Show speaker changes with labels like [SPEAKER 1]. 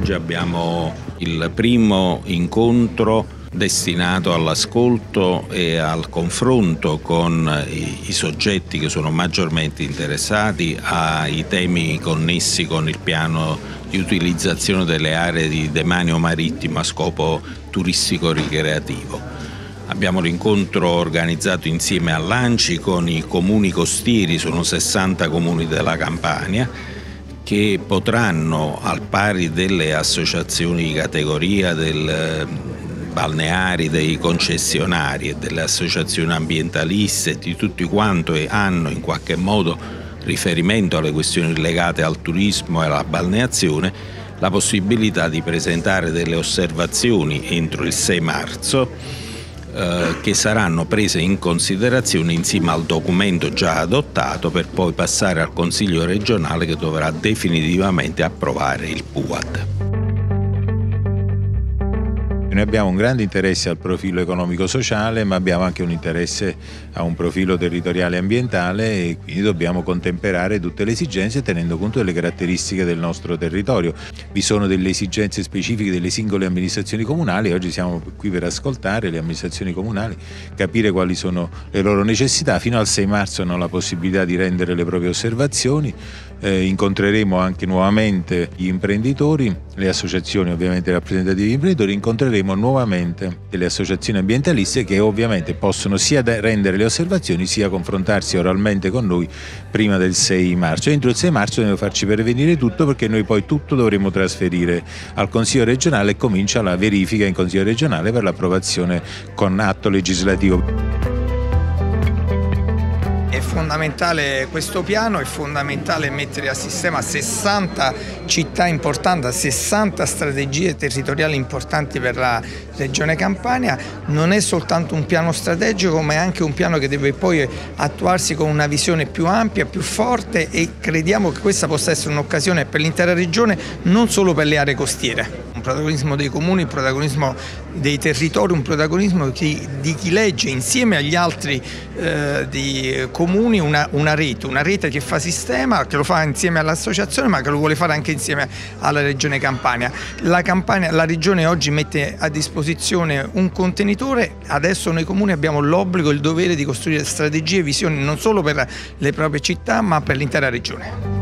[SPEAKER 1] oggi abbiamo il primo incontro destinato all'ascolto e al confronto con i, soggetti che sono maggiormente interessati ai temi connessi con il piano di utilizzazione delle aree di demanio marittimo a scopo turistico-ricreativo. Abbiamo l'incontro organizzato insieme all'Anci con i comuni costieri, sono 60 comuni della Campania, che potranno, al pari delle associazioni di categoria, del balneari, dei concessionari e delle associazioni ambientaliste, di tutti quanto hanno in qualche modo riferimento alle questioni legate al turismo e alla balneazione, la possibilità di presentare delle osservazioni entro il 6 marzo eh, che saranno prese in considerazione insieme al documento già adottato per poi passare al Consiglio regionale che dovrà definitivamente approvare il PUAD.
[SPEAKER 2] Noi abbiamo un grande interesse al profilo economico-sociale, ma abbiamo anche un interesse a un profilo territoriale e ambientale e quindi dobbiamo contemperare tutte le esigenze tenendo conto delle caratteristiche del nostro territorio. Vi sono delle esigenze specifiche delle singole amministrazioni comunali, oggi siamo qui per ascoltare le amministrazioni comunali, capire quali sono le loro necessità. Fino al 6 marzo hanno la possibilità di rendere le proprie osservazioni, eh, incontreremo anche nuovamente gli imprenditori, le associazioni ovviamente rappresentative di imprenditori, incontreremo nuovamente delle associazioni ambientaliste che ovviamente possono sia rendere le osservazioni sia confrontarsi oralmente con noi prima del 6 marzo. Entro il 6 marzo dobbiamo farci pervenire tutto perché noi poi tutto dovremo trasferire al Consiglio regionale e comincia la verifica in Consiglio regionale per l'approvazione con atto legislativo
[SPEAKER 3] fondamentale questo piano, è fondamentale mettere a sistema 60 città importanti, 60 strategie territoriali importanti per la regione Campania. Non è soltanto un piano strategico ma è anche un piano che deve poi attuarsi con una visione più ampia, più forte e crediamo che questa possa essere un'occasione per l'intera regione, non solo per le aree costiere un protagonismo dei comuni, un protagonismo dei territori, un protagonismo di, di chi legge insieme agli altri eh, comuni una, una, rete, una rete che fa sistema, che lo fa insieme all'associazione ma che lo vuole fare anche insieme alla regione Campania. La, Campania, la regione oggi mette a disposizione un contenitore, adesso noi comuni abbiamo l'obbligo e il dovere di costruire strategie e visioni non solo per le proprie città ma per l'intera regione.